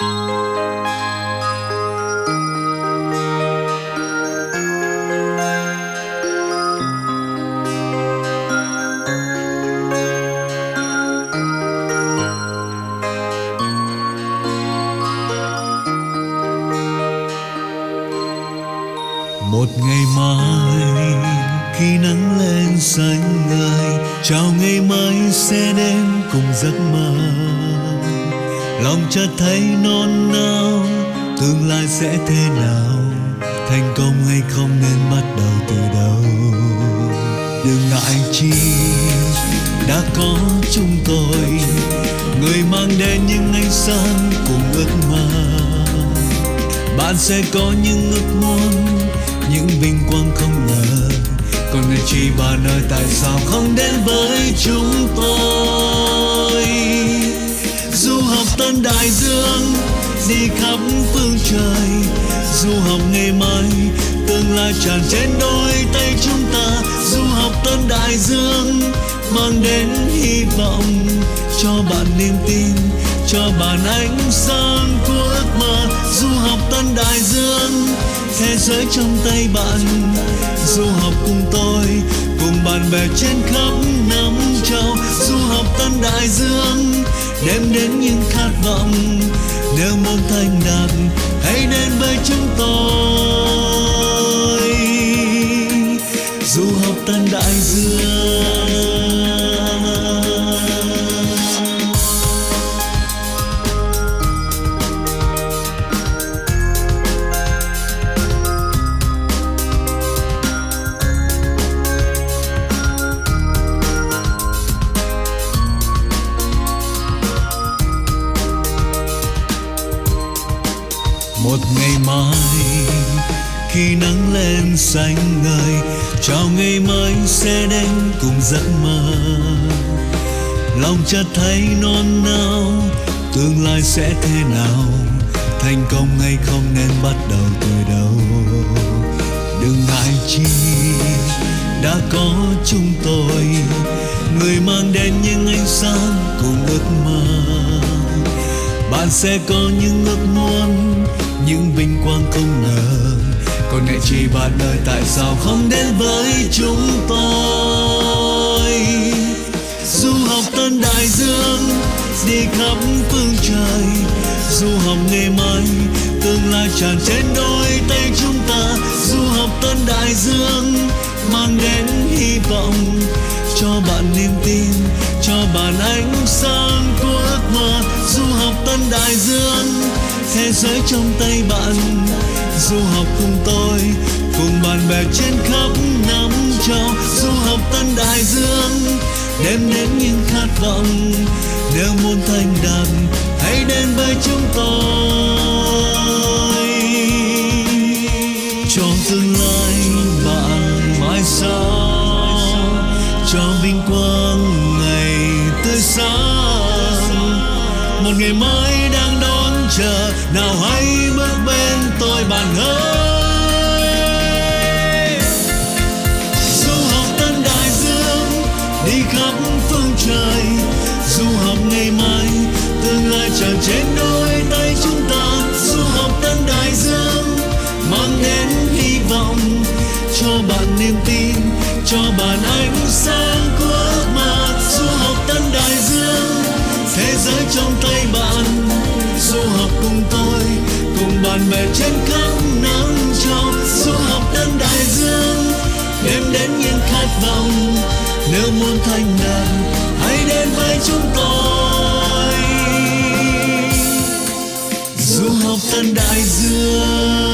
một ngày mai, khi nắng lên xanh ngời, chào ngày mai sẽ đến cùng giấc mơ lòng chợt thấy non nao, tương lai sẽ thế nào? Thành công hay không nên bắt đầu từ đâu đừng ngại chi, đã có chúng tôi. Người mang đến những ánh sáng cùng ước mơ. Bạn sẽ có những ước muốn, những vinh quang không ngờ. Còn người chỉ bạn ơi tại sao không đến với chúng tôi? Ơn tân đại dương, đi khắp phương trời. Du học ngày mai, tương lai tràn trên đôi tay chúng ta. Du học tân đại dương, mang đến hy vọng cho bạn niềm tin, cho bạn ánh sáng của ước mơ. Du học tân đại dương, thế giới trong tay bạn. Du học cùng tôi, cùng bạn bè trên khắp năm châu. Du học tân đại dương đem đến những khát vọng, nếu muốn thành đạt, hãy đến với chúng tôi. Du học tân đại dương khi nắng lên xanh ngời, chào ngày mới sẽ đến cùng giấc mơ. Lòng chợt thấy non nao, tương lai sẽ thế nào? Thành công hay không nên bắt đầu từ đâu đừng ngại chi, đã có chúng tôi, người mang đến những ánh sáng cùng ước mơ. Bạn sẽ có những ước muốn, những vinh quang không ngờ còn chỉ bạn ơi tại sao không đến với chúng tôi? Du học tân đại dương, đi khắp phương trời du học ngày mai tương lai tràn trên đôi tay chúng ta. Du học tân đại dương, mang đến hy vọng cho bạn niềm tin, cho bạn ánh sáng của ước mơ. Du học tân đại dương, thế giới trong tay bạn du học cùng tôi, cùng bạn bè trên khắp năm châu. Du học tân đại dương, đem đến những khát vọng. Nếu muốn thành đạt, hãy đến với chúng tôi. Cho tương lai, bạn mãi sau. Cho vinh quang ngày tươi sáng. Một ngày mai chờ, nào hãy bước bên tôi bạn ơi. Du học tân đại dương, đi khắp phương trời du học ngày mai, tương lai tràn trên đôi tay chúng ta. Du học tân đại dương, mang đến hy vọng, cho bạn niềm tin, cho bạn ánh sáng của ước mơ du học tân đại dương, thế giới trong tay cùng trên khắp nắng châu du học tân đại dương. Đêm đến những khát vọng, nếu muốn thành đạt hãy đến với chúng tôi. Du học tân đại dương